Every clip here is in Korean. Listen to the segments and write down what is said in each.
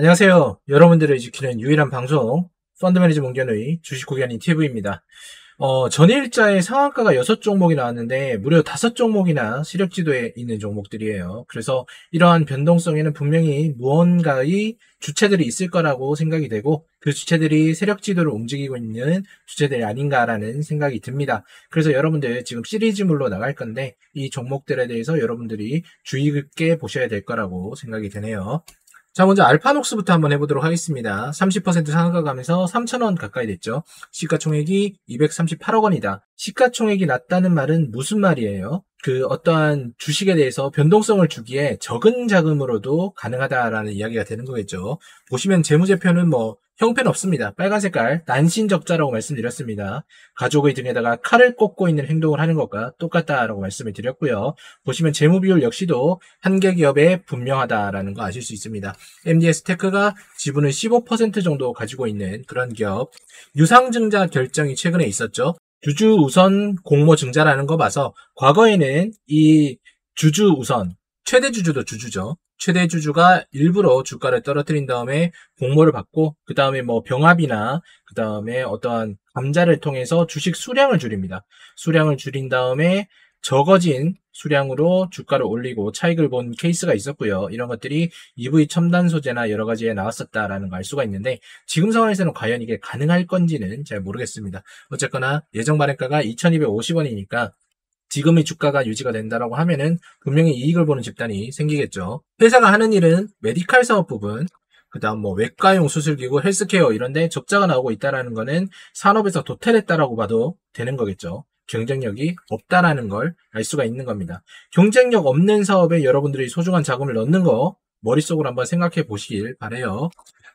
안녕하세요. 여러분들을 지키는 유일한 방송 펀드매니저 문견의 주식고견인 TV입니다. 어, 전일자의 상한가가 6종목이 나왔는데 무려 5종목이나 시력지도에 있는 종목들이에요. 그래서 이러한 변동성에는 분명히 무언가의 주체들이 있을 거라고 생각이 되고 그 주체들이 세력지도를 움직이고 있는 주체들이 아닌가라는 생각이 듭니다. 그래서 여러분들 지금 시리즈물로 나갈 건데 이 종목들에 대해서 여러분들이 주의 깊게 보셔야 될 거라고 생각이 되네요. 자, 먼저 알파녹스부터 한번 해보도록 하겠습니다. 30% 상한가 가면서 3,000원 가까이 됐죠. 시가총액이 238억 원이다. 시가총액이 낮다는 말은 무슨 말이에요? 그 어떠한 주식에 대해서 변동성을 주기에 적은 자금으로도 가능하다라는 이야기가 되는 거겠죠. 보시면 재무제표는 뭐 형편 없습니다. 빨간 색깔 난신적자라고 말씀드렸습니다. 가족의 등에다가 칼을 꽂고 있는 행동을 하는 것과 똑같다라고 말씀을 드렸고요. 보시면 재무 비율 역시도 한 개 기업에 분명하다라는 거 아실 수 있습니다. MDS 테크가 지분을 15% 정도 가지고 있는 그런 기업. 유상증자 결정이 최근에 있었죠. 주주 우선 공모 증자라는 거 봐서 과거에는 이 주주 우선 최대 주주도 주주죠. 최대 주주가 일부러 주가를 떨어뜨린 다음에 공모를 받고 그 다음에 뭐 병합이나 그 다음에 어떠한 감자를 통해서 주식 수량을 줄입니다. 수량을 줄인 다음에 적어진 수량으로 주가를 올리고 차익을 본 케이스가 있었고요. 이런 것들이 EV 첨단 소재나 여러 가지에 나왔었다라는 걸 알 수가 있는데 지금 상황에서는 과연 이게 가능할 건지는 잘 모르겠습니다. 어쨌거나 예정 발행가가 2250원이니까 지금의 주가가 유지가 된다라고 하면은 분명히 이익을 보는 집단이 생기겠죠. 회사가 하는 일은 메디칼 사업 부분, 그 다음 뭐 외과용 수술기구, 헬스케어 이런데 적자가 나오고 있다라는 거는 산업에서 도태했다라고 봐도 되는 거겠죠. 경쟁력이 없다라는 걸 알 수가 있는 겁니다. 경쟁력 없는 사업에 여러분들이 소중한 자금을 넣는 거 머릿속으로 한번 생각해 보시길 바래요.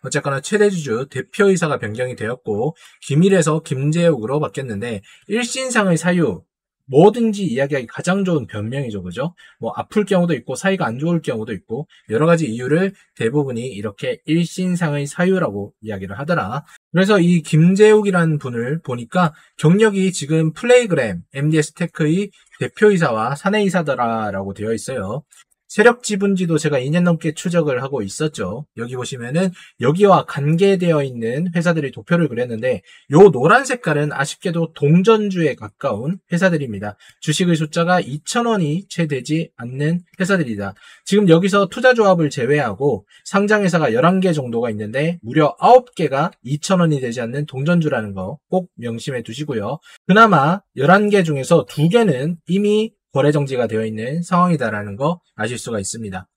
어쨌거나 최대주주 대표이사가 변경이 되었고 김일에서 김재욱으로 바뀌었는데 일신상의 사유 뭐든지 이야기하기 가장 좋은 변명이죠. 그죠? 뭐 아플 경우도 있고 사이가 안 좋을 경우도 있고 여러 가지 이유를 대부분이 이렇게 일신상의 사유라고 이야기를 하더라. 그래서 이 김재욱이라는 분을 보니까 경력이 지금 플레이그램 MDS 테크의 대표이사와 사내이사더라라고 되어 있어요. 세력 지분지도 제가 2년 넘게 추적을 하고 있었죠. 여기 보시면은 여기와 관계되어 있는 회사들이 도표를 그렸는데 요 노란 색깔은 아쉽게도 동전주에 가까운 회사들입니다. 주식의 숫자가 2,000원이 채 되지 않는 회사들이다. 지금 여기서 투자조합을 제외하고 상장회사가 11개 정도가 있는데 무려 9개가 2,000원이 되지 않는 동전주라는 거 꼭 명심해 두시고요. 그나마 11개 중에서 2개는 이미 거래 정지가 되어 있는 상황이다라는 거 아실 수가 있습니다.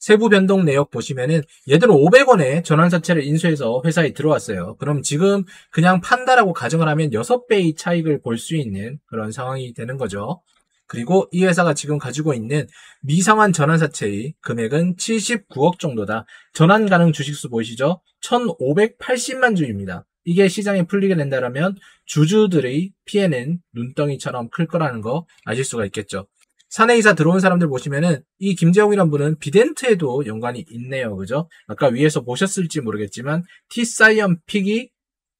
세부 변동 내역 보시면은 얘들은 500원에 전환사채를 인수해서 회사에 들어왔어요. 그럼 지금 그냥 판다라고 가정을 하면 6배의 차익을 볼 수 있는 그런 상황이 되는 거죠. 그리고 이 회사가 지금 가지고 있는 미상환 전환사채의 금액은 79억 정도다. 전환 가능 주식수 보이시죠? 1580만 주입니다. 이게 시장에 풀리게 된다면 주주들의 피해는 눈덩이처럼 클 거라는 거 아실 수가 있겠죠. 사내이사 들어온 사람들 보시면은 이 김재홍이란 분은 비덴트에도 연관이 있네요. 그죠? 아까 위에서 보셨을지 모르겠지만 티사이언티픽이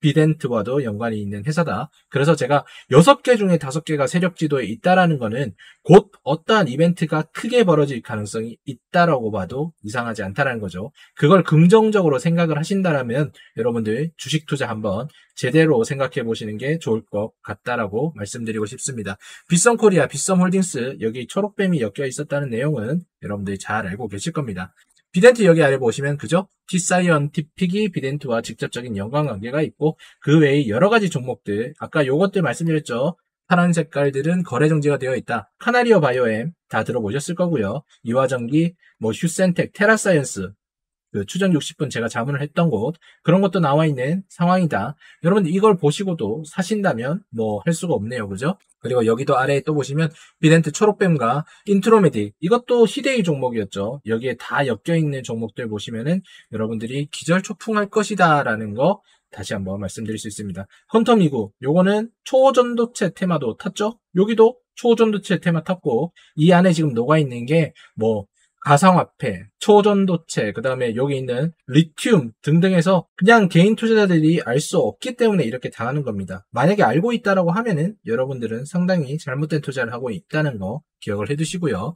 비덴트와도 연관이 있는 회사다. 그래서 제가 6개 중에 5개가 세력 지도에 있다라는 거는 곧 어떠한 이벤트가 크게 벌어질 가능성이 있다라고 봐도 이상하지 않다라는 거죠. 그걸 긍정적으로 생각을 하신다라면 여러분들 주식 투자 한번 제대로 생각해 보시는 게 좋을 것 같다라고 말씀드리고 싶습니다. 빗썸 코리아, 빗썸 홀딩스 여기 초록뱀이 엮여 있었다는 내용은 여러분들이 잘 알고 계실 겁니다. 비덴트 여기 아래 보시면 그죠? 티사이언티픽이 비덴트와 직접적인 연관관계가 있고 그 외의 여러 가지 종목들 아까 요것들 말씀드렸죠. 파란 색깔들은 거래 정지가 되어 있다. 카나리오 바이오엠 다 들어보셨을 거고요. 이화전기, 뭐 휴센텍, 테라사이언스 그 추정 60분 제가 자문을 했던 곳 그런 것도 나와 있는 상황이다. 여러분 이걸 보시고도 사신다면 뭐 할 수가 없네요. 그죠? 그리고 여기도 아래에 또 보시면 비덴트 초록뱀과 인트로메딕 이것도 희대의 종목이었죠. 여기에 다 엮여 있는 종목들 보시면은 여러분들이 기절초풍할 것이다 라는 거 다시 한번 말씀드릴 수 있습니다. 헌터 미구 요거는 초전도체 테마도 탔죠. 여기도 초전도체 테마 탔고 이 안에 지금 녹아 있는 게 뭐 가상화폐, 초전도체, 그 다음에 여기 있는 리튬 등등에서 그냥 개인 투자자들이 알 수 없기 때문에 이렇게 당하는 겁니다. 만약에 알고 있다라고 하면은 여러분들은 상당히 잘못된 투자를 하고 있다는 거 기억을 해두시고요.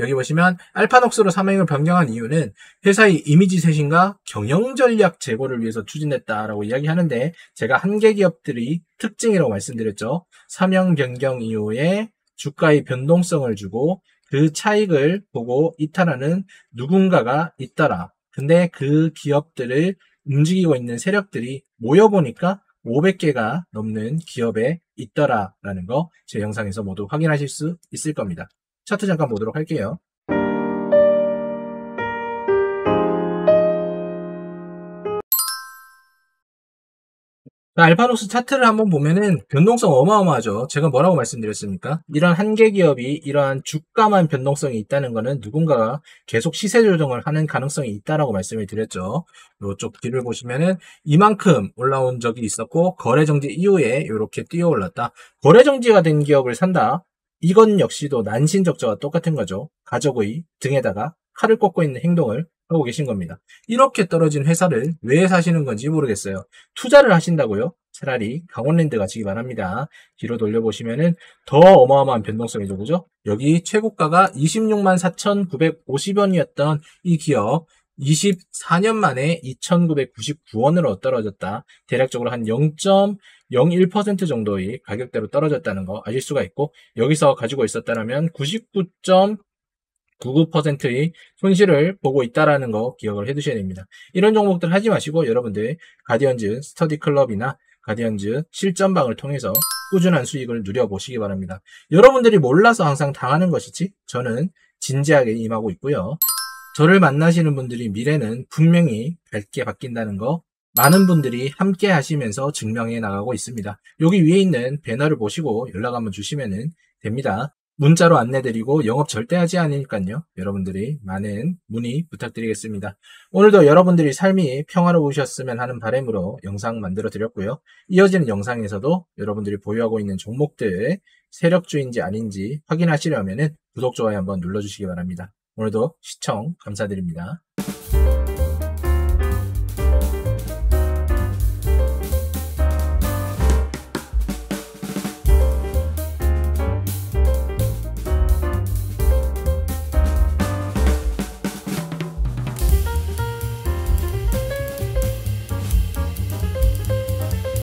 여기 보시면 알파녹스로 사명을 변경한 이유는 회사의 이미지 쇄신과 경영 전략 제고를 위해서 추진했다라고 이야기하는데 제가 한계 기업들이 특징이라고 말씀드렸죠. 사명 변경 이후에 주가의 변동성을 주고 그 차익을 보고 이탈하는 누군가가 있더라. 근데 그 기업들을 움직이고 있는 세력들이 모여보니까 500개가 넘는 기업에 있더라라는 거 제 영상에서 모두 확인하실 수 있을 겁니다. 차트 잠깐 보도록 할게요. 알파노스 차트를 한번 보면은 변동성 어마어마하죠. 제가 뭐라고 말씀드렸습니까? 이런 한계 기업이 이러한 주가만 변동성이 있다는 것은 누군가가 계속 시세 조정을 하는 가능성이 있다라고 말씀을 드렸죠. 이쪽 뒤를 보시면은 이만큼 올라온 적이 있었고 거래 정지 이후에 이렇게 뛰어 올랐다. 거래 정지가 된 기업을 산다. 이건 역시도 난신적저와 똑같은 거죠. 가족의 등에다가 칼을 꽂고 있는 행동을 하고 계신 겁니다. 이렇게 떨어진 회사를 왜 사시는 건지 모르겠어요. 투자를 하신다고요? 차라리 강원랜드 가시기 바랍니다. 뒤로 돌려보시면은 더 어마어마한 변동성이죠. 그죠? 여기 최고가가 26만 4,950원이었던 이 기업 24년 만에 2,999원으로 떨어졌다. 대략적으로 한 0.01% 정도의 가격대로 떨어졌다는 거 아실 수가 있고 여기서 가지고 있었다면 99. 99%의 손실을 보고 있다라는 거 기억을 해 두셔야 됩니다. 이런 종목들 하지 마시고 여러분들 가디언즈 스터디 클럽이나 가디언즈 실전방을 통해서 꾸준한 수익을 누려보시기 바랍니다. 여러분들이 몰라서 항상 당하는 것이지 저는 진지하게 임하고 있고요. 저를 만나시는 분들이 미래는 분명히 밝게 바뀐다는 거 많은 분들이 함께 하시면서 증명해 나가고 있습니다. 여기 위에 있는 배너를 보시고 연락 한번 주시면 됩니다. 문자로 안내드리고 영업 절대 하지 않으니까요. 여러분들이 많은 문의 부탁드리겠습니다. 오늘도 여러분들이 삶이 평화로우셨으면 하는 바람으로 영상 만들어 드렸고요. 이어지는 영상에서도 여러분들이 보유하고 있는 종목들 세력주인지 아닌지 확인하시려면 구독, 좋아요 한번 눌러주시기 바랍니다. 오늘도 시청 감사드립니다.